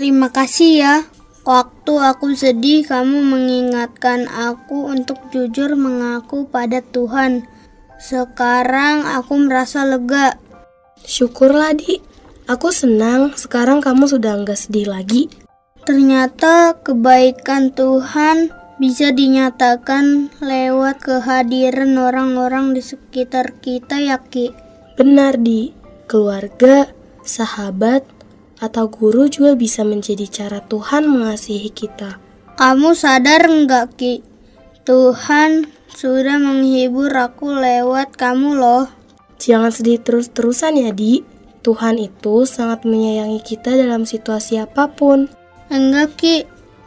Terima kasih ya. Waktu aku sedih, kamu mengingatkan aku untuk jujur mengaku pada Tuhan. Sekarang aku merasa lega. Syukurlah, Di. Aku senang sekarang kamu sudah nggak sedih lagi. Ternyata kebaikan Tuhan bisa dinyatakan lewat kehadiran orang-orang di sekitar kita ya Ki. Benar Di, keluarga, sahabat, atau guru juga bisa menjadi cara Tuhan mengasihi kita. Kamu sadar nggak Ki? Tuhan sudah menghibur aku lewat kamu loh. Jangan sedih terus-terusan ya Di. Tuhan itu sangat menyayangi kita dalam situasi apa pun. Enggak Ki,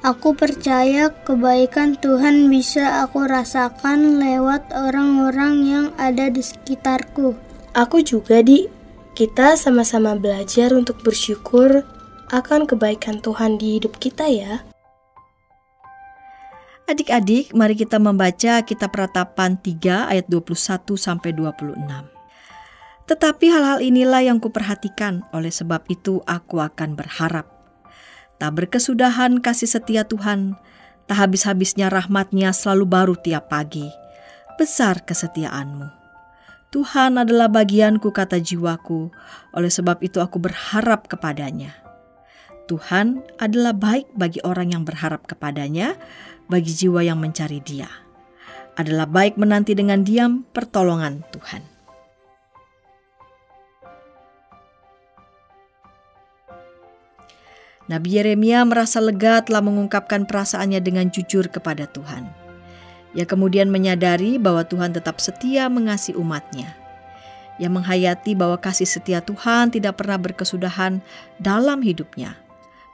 Aku percaya kebaikan Tuhan bisa aku rasakan lewat orang-orang yang ada di sekitarku. Aku juga, Di. Kita sama-sama belajar untuk bersyukur akan kebaikan Tuhan di hidup kita ya. Adik-adik, mari kita membaca kitab Ratapan 3 ayat 21 sampai 26. Tetapi hal-hal inilah yang kuperhatikan, oleh sebab itu aku akan berharap Tak berkesudahan kasih setia Tuhan, tak habis-habisnya rahmatnya selalu baru tiap pagi. Besar kesetiaanmu. Tuhan adalah bagianku kata jiwaku, oleh sebab itu aku berharap kepadanya. Tuhan adalah baik bagi orang yang berharap kepadanya, bagi jiwa yang mencari dia. Adalah baik menanti dengan diam pertolongan Tuhan. Nabi Yeremia merasa lega telah mengungkapkan perasaannya dengan jujur kepada Tuhan. Ia kemudian menyadari bahwa Tuhan tetap setia mengasihi umatnya. Ia menghayati bahwa kasih setia Tuhan tidak pernah berkesudahan dalam hidupnya.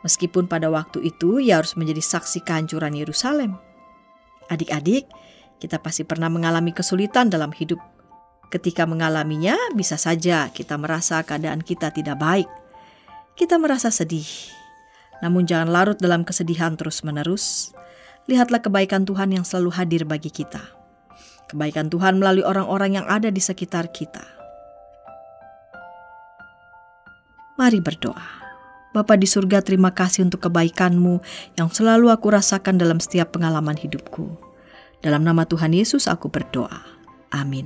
Meskipun pada waktu itu ia harus menjadi saksi kehancuran Yerusalem. Adik-adik, kita pasti pernah mengalami kesulitan dalam hidup. Ketika mengalaminya, bisa saja kita merasa keadaan kita tidak baik. Kita merasa sedih, namun jangan larut dalam kesedihan terus-menerus. Lihatlah kebaikan Tuhan yang selalu hadir bagi kita. Kebaikan Tuhan melalui orang-orang yang ada di sekitar kita. Mari berdoa. Bapa di surga terima kasih untuk kebaikanmu yang selalu aku rasakan dalam setiap pengalaman hidupku. Dalam nama Tuhan Yesus aku berdoa. Amin.